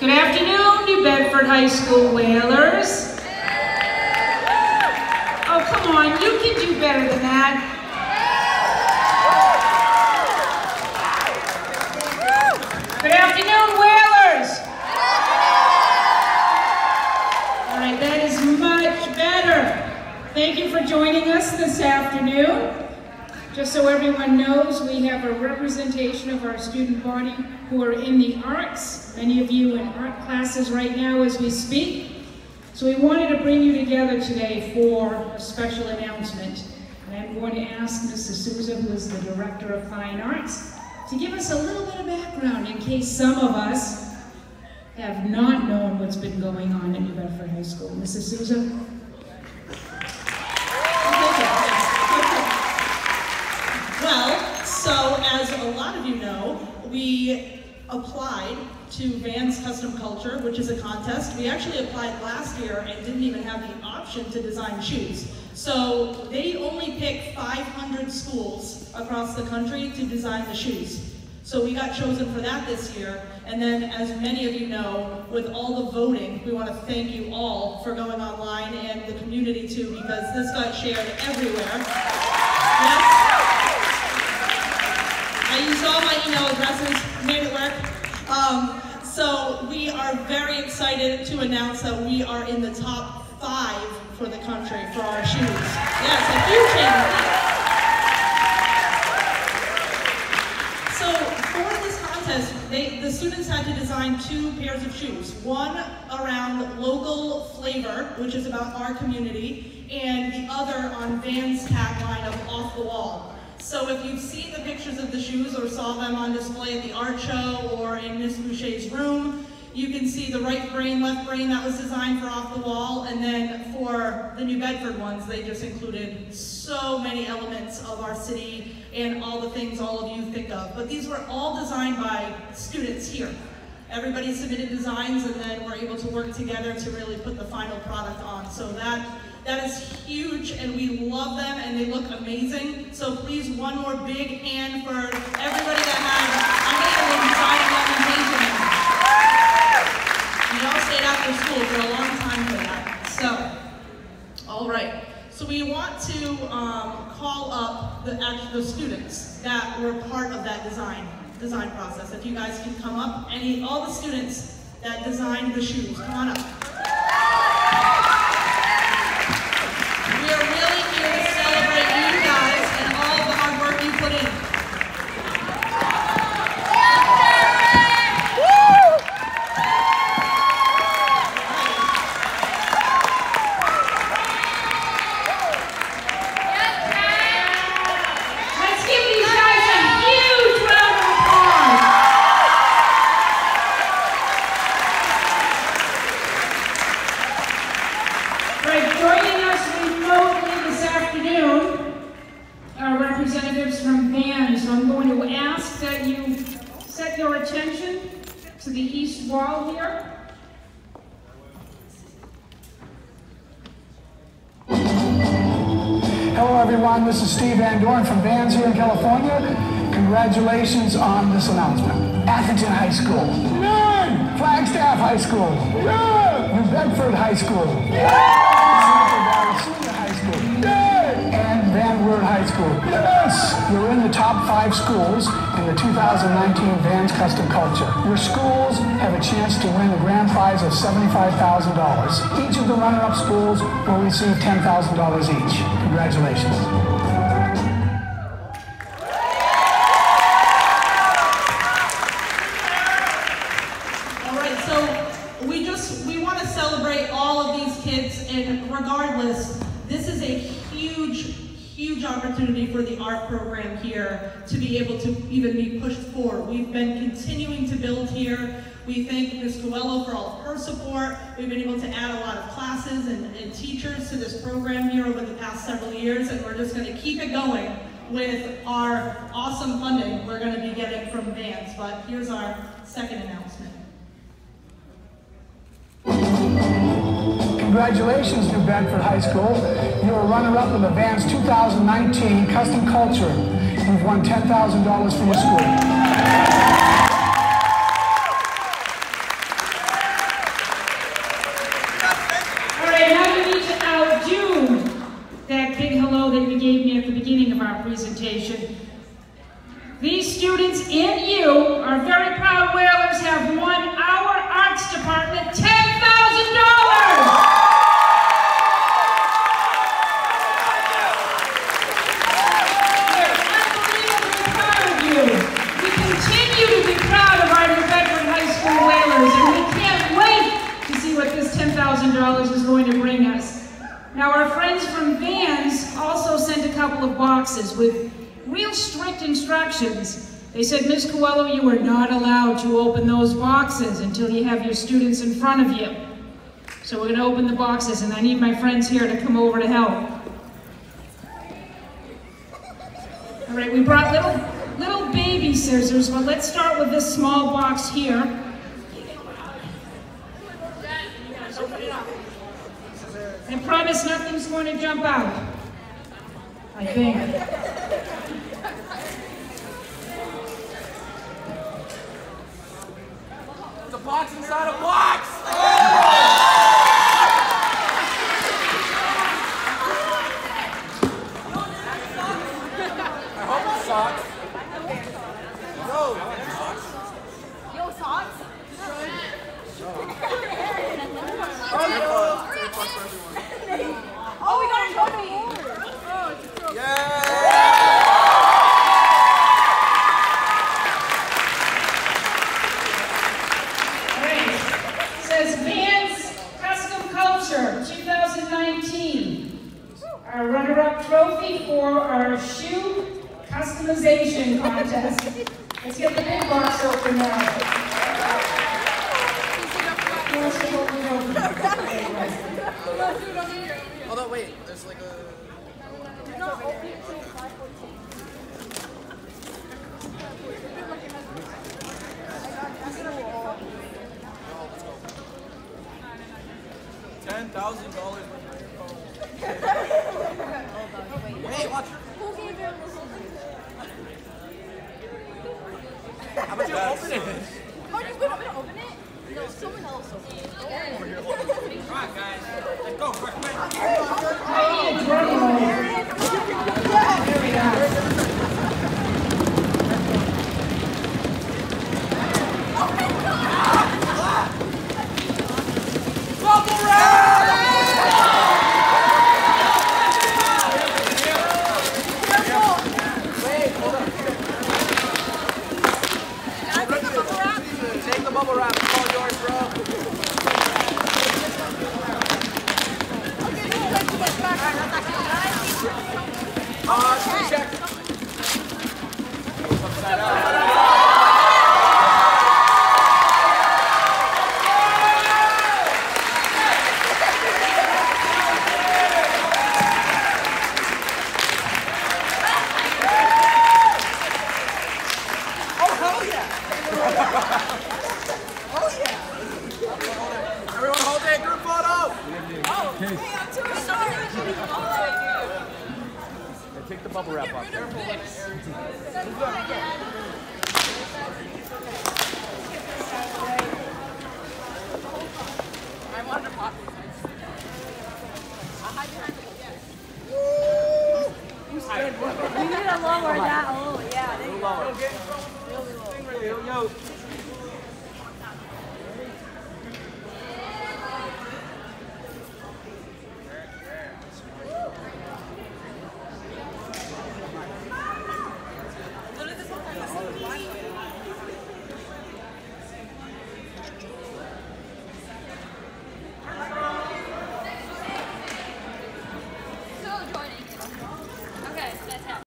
Good afternoon, New Bedford High School Whalers. Oh, come on, you can do better than that. Good afternoon, Whalers. All right, that is much better. Thank you for joining us this afternoon. Just so everyone knows, we have a representation of our student body who are in the arts. Many of you in art classes right now as we speak. So we wanted to bring you together today for a special announcement. And I'm going to ask Mrs. Souza, who is the Director of Fine Arts, to give us a little bit of background in case some of us have not known what's been going on at New Bedford High School. Mrs. Souza? So, as a lot of you know, we applied to Vans Custom Culture, which is a contest. We actually applied last year and didn't even have the option to design shoes. So they only pick 500 schools across the country to design the shoes. So we got chosen for that this year. And then, as many of you know, with all the voting, we want to thank you all for going online and the community too, because this got shared everywhere. Um, so we are very excited to announce that we are in the top five for the country for our shoes. Yes, a huge. So for this contest, they, the students had to design two pairs of shoes. One around local flavor, which is about our community, and the other on Vans tagline of off the wall. So if you've seen the pictures of the shoes or saw them on display at the art show or in Miss Boucher's room, you can see the right brain, left brain that was designed for off the wall. And then for the New Bedford ones, they just included so many elements of our city and all the things all of you think of. But these were all designed by students here. Everybody submitted designs and then we're able to work together to really put the final product on. So that that is huge, and we love them, and they look amazing. So please, one more big hand for everybody that had a hand in designing them and painting them. We all stayed after school for a long time for that. So, all right. So we want to um, call up the, the students that were part of that design design process. If you guys can come up, any all the students that designed the shoes, come on up. This is Steve Van Doren from Vans here in California. Congratulations on this announcement. Atherton High School. None. Flagstaff High School. Yeah. New Bedford High School. Yeah. Schools in the 2019 Vans Custom Culture. Your schools have a chance to win the grand prize of $75,000. Each of the runner-up schools will receive $10,000 each. Congratulations. For the art program here to be able to even be pushed forward. We've been continuing to build here. We thank Ms. Coelho for all of her support. We've been able to add a lot of classes and, and teachers to this program here over the past several years, and we're just going to keep it going with our awesome funding we're going to be getting from Vans. But here's our second announcement. Congratulations, New Bedford High School. You're a runner-up in the Vans 2019 Custom Culture. You've won $10,000 for your school. Now our friends from Vans also sent a couple of boxes with real strict instructions. They said, Ms. Coelho, you are not allowed to open those boxes until you have your students in front of you. So we're gonna open the boxes and I need my friends here to come over to help. All right, we brought little, little baby scissors, but let's start with this small box here. Promise nothing's going to jump out. I think. It's a box inside a box! I hope it's socks. No, Yo, socks? Oh, we got a trophy! Yeah! All right. Says Vans Custom Culture 2019. Our runner-up trophy for our shoe customization contest. Let's get the big box open now. Who wants to hold it open? Hold on, wait. There's like a. Ten thousand dollars worth Oh, take the bubble wrap off. Careful. I wanted to pop. I'll hide behind the Woo! You need a lower that old. Oh, yeah, there you go. Yo, yo.